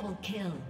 double kill.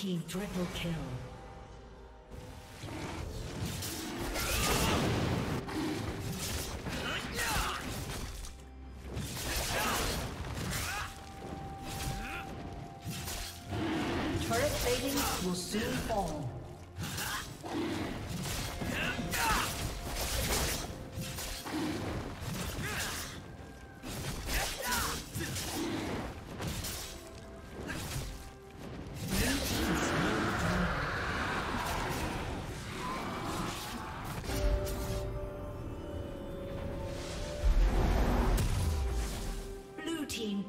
Team triple kill. Turret plating will soon fall.